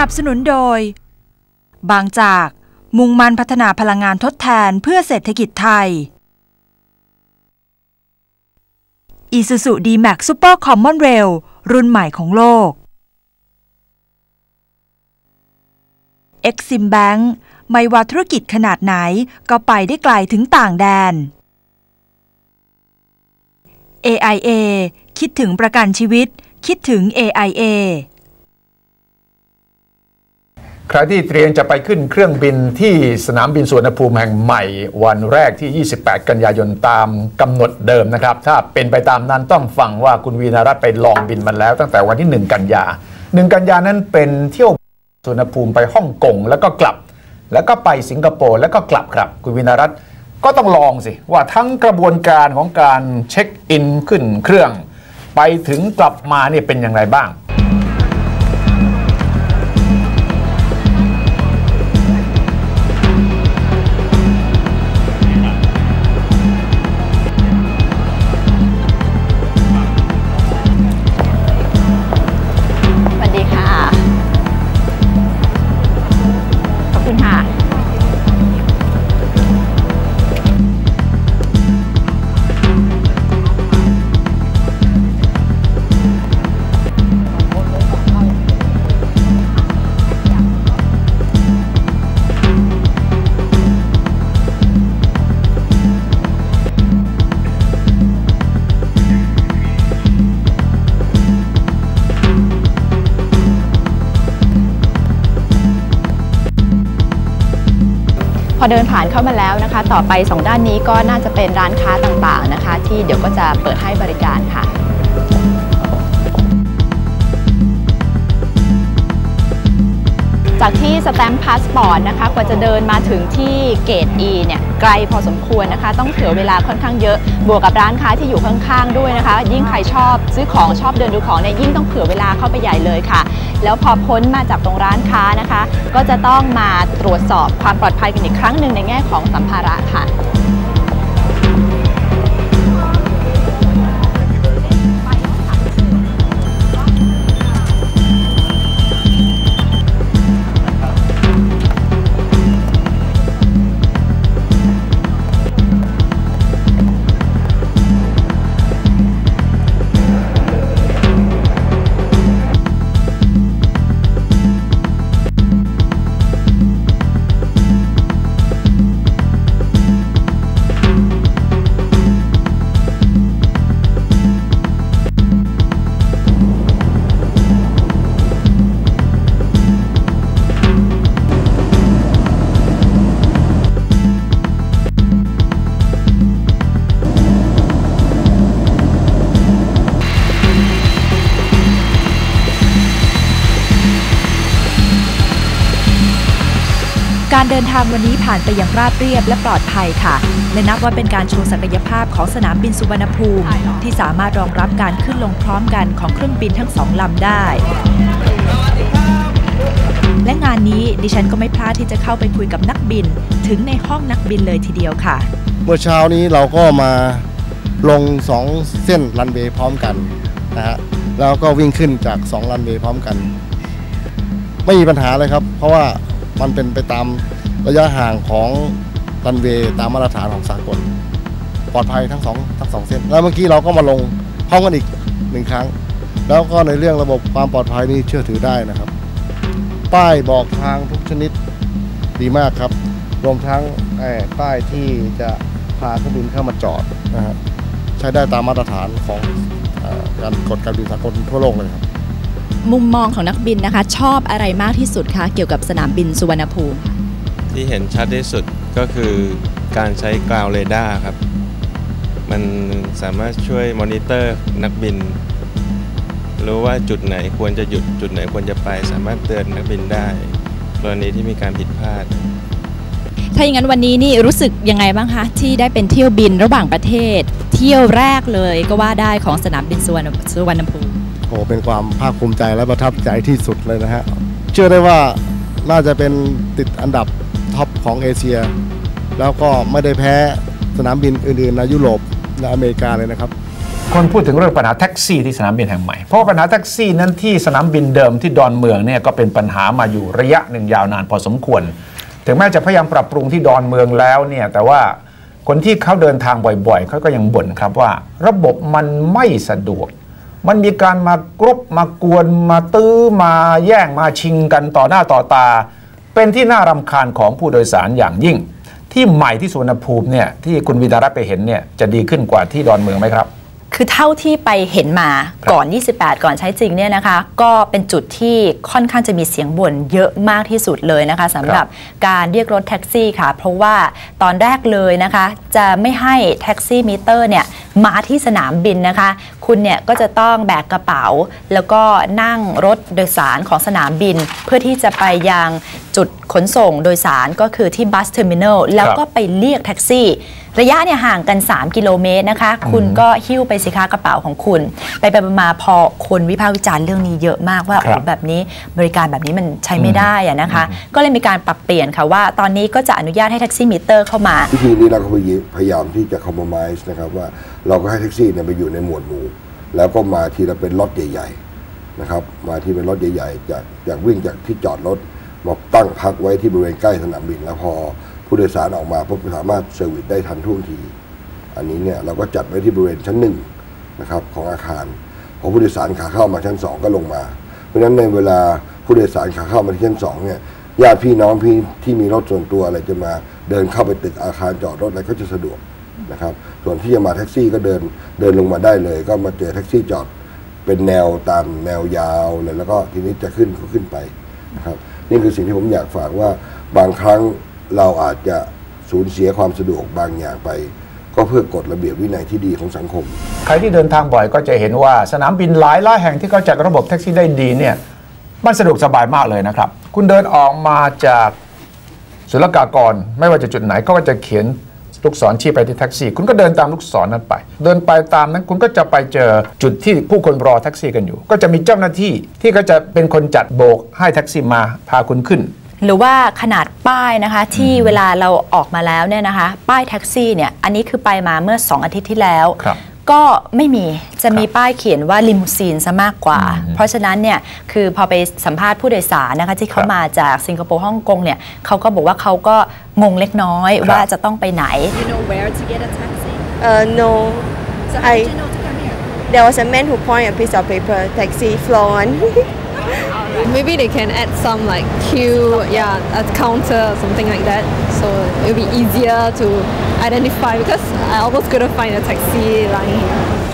นับสนุนโดย บางจาก มุ่งมั่นพัฒนาพลังงานทดแทนเพื่อเศรษฐกิจไทย Isuzu D-Max Super Common Rail รุ่นใหม่ของโลก Exim Bank ไม่ว่าธุรกิจขนาดไหนก็ไปได้ไกลถึงต่างแดน AIA คิดถึงประกันชีวิต คิดถึง AIA ใครที่เตรียมจะไปขึ้นเครื่องบินที่สนามบินสุวรรณภูมิแห่งใหม่ วันแรกที่ 28 กันยายนตามกำหนดเดิมนะครับ ถ้าเป็นไปตามนั้นต้องฟังว่าคุณวีนารัตน์ไปลองบินมันแล้ว ตั้งแต่วันที่ 1 กันยา 1 กันยานั้นเป็นเที่ยวสุวรรณภูมิไปฮ่องกงแล้วก็กลับ แล้วก็ไปสิงคโปร์แล้วก็กลับครับ คุณวีนารัตน์ก็ต้องลองสิว่าทั้งกระบวนการของการเช็คอินขึ้นเครื่อง ไปถึงกลับมาเนี่ยเป็นอย่างไรบ้าง พอเดินผ่านเข้ามาแล้วนะคะ ต่อไป 2 ด้านนี้ก็น่าจะเป็นร้านค้าต่างๆนะคะ ที่เดี๋ยวก็จะเปิดให้บริการค่ะ จากที่สแตมป์พาสปอร์ตนะคะกว่าจะเดินมาถึงที่ gate E เนี่ยไกลพอสมควรนะคะ ต้องเสียเวลาค่อนข้างเยอะ บวกกับร้านค้าที่อยู่ข้างๆด้วยนะคะ ยิ่งใครชอบซื้อของชอบเดินดูของเนี่ยยิ่งต้องเผื่อเวลาเข้าไปใหญ่เลยค่ะ แล้วพอพ้นมาจากตรงร้านค้านะคะ ก็จะต้องมาตรวจสอบความปลอดภัยกันอีกครั้งหนึ่งในแง่ของสัมภาระค่ะ การเดินทางวันนี้ผ่านไปอย่างราบเรียบและปลอดภัยค่ะ และนับว่าเป็นการโชว์ศักยภาพของสนามบินสุวรรณภูมิ ที่สามารถรองรับการขึ้นลงพร้อมกันของเครื่องบินทั้งสองลำได้ และงานนี้ดิฉันก็ไม่พลาดที่จะเข้าไปคุยกับนักบิน ถึงในห้องนักบินเลยทีเดียวค่ะ เมื่อเช้านี้เราก็มาลง 2 เส้นรันเวย์พร้อมกันนะฮะแล้วก็วิ่งขึ้นจาก 2 รันเวย์พร้อมกัน ไม่มีปัญหาเลยครับ เพราะว่า มันเป็นไปตามระยะห่างของรันเวย์ตามมาตรฐานของสากลปลอดภัยทั้งสองทั้งสองเส้น แล้วเมื่อกี้เราก็มาลงพร้อมกันอีกหนึ่งครั้ง แล้วก็ในเรื่องระบบความปลอดภัยนี่เชื่อถือได้นะครับ ป้ายบอกทางทุกชนิดดีมากครับ รวมทั้งไอ้ป้ายที่จะพาเครื่องบินเข้ามาจอดนะฮะใช้ได้ตามมาตรฐานของอการกฎการบินสากลทั่วโลกเลยครับ มุมมองของนักบินนะคะ ชอบอะไรมากที่สุดคะเกี่ยวกับสนามบินสุวรรณภูมิ ที่เห็นชัดที่สุดก็คือการใช้ ground radar ครับ มันสามารถช่วยมอนิเตอร์นักบิน รู้ว่าจุดไหนควรจะหยุดจุดไหนควรจะไป สามารถเตือนนักบินได้กรณีที่มีการผิดพลาด ถ้าอย่างนั้นวันนี้นี่รู้สึกยังไงบ้างคะ ที่ได้เป็นเที่ยวบินระหว่างประเทศ เที่ยวแรกเลยก็ว่าได้ของสนามบินสุวรรณสุวรรณภูมิ โอ้เป็นความภาคภูมิใจและประทับใจที่สุดเลยนะฮะ เชื่อได้ว่าน่าจะเป็นติดอันดับ top ของเอเชีย แล้วก็ไม่ได้แพ้สนามบินอื่นๆในยุโรปและอเมริกาเลยนะครับคนพูดถึงเรื่องปัญหาแท็กซี่ที่สนามบินแห่งใหม่ เพราะปัญหาแท็กซี่นั้นที่สนามบินเดิมที่ดอนเมืองเนี่ยก็เป็นปัญหามาอยู่ระยะหนึ่งยาวนานพอสมควร ถึงแม้จะพยายามปรับปรุงที่ดอนเมืองแล้วเนี่ยแต่ว่าคนที่เขาเดินทางบ่อยๆเขาก็ยังบ่นครับว่า ระบบมันไม่สะดวก มันมีการมากรบมากวนมาตื้อมาแย่งมาชิงกันต่อหน้าต่อตา เป็นที่น่ารำคาญของผู้โดยสารอย่างยิ่ง ที่ใหม่ที่สุวรรณภูมิเนี่ยที่คุณวิดารัตน์ไปเห็นเนี่ยจะดีขึ้นกว่าที่ดอนเมืองไหมครับ คือเท่าที่ไปเห็นมาก่อน 28 ก่อนใช้จริงเนี่ยนะคะ ก็เป็นจุดที่ค่อนข้างจะมีเสียงบ่นเยอะมากที่สุดเลยนะคะสำหรับการเรียกรถแท็กซี่ค่ะ เพราะว่าตอนแรกเลยนะคะ จะไม่ให้แท็กซี่มิเตอร์เนี่ย มาที่สนามบินนะคะ คุณเนี่ยก็จะต้องแบกกระเป๋า แล้วก็นั่งรถโดยสารของสนามบิน เพื่อที่จะไปยังจุด ขนส่งโดยสารก็คือที่ bus terminal แล้วก็ไปเรียกแท็กซี่ ระยะเนี่ยห่างกัน 3 กิโลเมตรนะคะ คุณก็หิ้วไปสิคะกระเป๋าของคุณ ไปไปมาๆพอคนวิพากษ์วิจารณ์เรื่องนี้เยอะมากว่าครับโอ้แบบนี้บริการแบบนี้มันใช้ไม่ได้อะนะคะ ก็เลยมีการปรับเปลี่ยนค่ะว่า ตอนนี้ก็จะอนุญาตให้แท็กซี่มิเตอร์เข้ามาวิธีนี้เราก็พยายามที่จะคอม p r o m i s e นะครับว่าเราก็ให้แท็กซี่เนี่ยไปอยู่ในหมวดหมู่ แล้วก็มาทีละเป็นรถใหญ่ ๆนะครับ มาที่เป็นรถใหญ่ ๆ จากจากวิ่งจากที่จอดรถ มาตั้งพักไว้ที่บริเวณใกล้สนามบินแล้วพอผู้โดยสารออกมาปุ๊บสามารถ service ได้ทันท่วงที อันนี้เนี่ยเราก็จัดไว้ที่บริเวณชั้นหนึ่งนะครับของอาคารพอผู้โดยสารขาเข้ามาชั้นสองก็ลงมา เพราะฉะนั้นในเวลาผู้โดยสารขาเข้ามาที่ชั้นสองเนี่ยญาติพี่น้องพี่ที่มีรถส่วนตัวอะไรจะมาเดินเข้าไปตึกอาคารจอดรถอะไรก็จะสะดวกนะครับ ส่วนที่จะมาแท็กซี่ก็เดินเดินลงมาได้เลย ก็มาเจอแท็กซี่จอดเป็นแนวตามแนวยาวเลยแล้วก็ทีนี้จะขึ้นก็ขึ้นไปนะครับ นี่คือสิ่งที่ผมอยากฝากว่าบางครั้งเราอาจจะสูญเสียความสะดวกบางอย่างไป ก็เพื่อกฎระเบียบวินัยที่ดีของสังคม ใครที่เดินทางบ่อยก็จะเห็นว่าสนามบินหลายหลายแห่งที่เขาจัดระบบแท็กซี่ได้ดีเนี่ยมันสะดวกสบายมากเลยนะครับ คุณเดินออกมาจากศุลกากรไม่ว่าจะจุดไหนเขาก็จะเขียน ลูกศรชี้ไปที่แท็กซี่ คุณก็เดินตามลูกศรนั้นไป เดินไปตามนั้นคุณก็จะไปเจอจุดที่ผู้คนรอแท็กซี่กันอยู่ ก็จะมีเจ้าหน้าที่ที่ก็จะเป็นคนจัดโบกให้แท็กซี่มาพาคุณขึ้นหรือว่าขนาดป้ายนะคะที่เวลาเราออกมาแล้วเนี่ยนะคะ ป้ายแท็กซี่เนี่ยอันนี้คือไปมาเมื่อ 2 อาทิตย์ที่แล้วครับ ก็ไม่มีจะมีป้ายเขียนว่าลิมูซีนซะมากกว่า เพราะฉะนั้นเนี่ยคือพอไปสัมภาษณ์ผู้โดยสารนะคะที่เขาครับมาจากสิงคโปร์ฮ่องกงเนี่ยเขาก็บอกว่าเขาก็งงเล็กน้อยครับว่าจะต้องไปไหน you know where to get a taxi? Uh, no. So how I did you know to come here? there was a man who pointed a piece of paper, taxi floor one. Maybe they can add some like queue, yeah, a counter or something like that. So it'll be easier to identify because I almost couldn't find a taxi line here.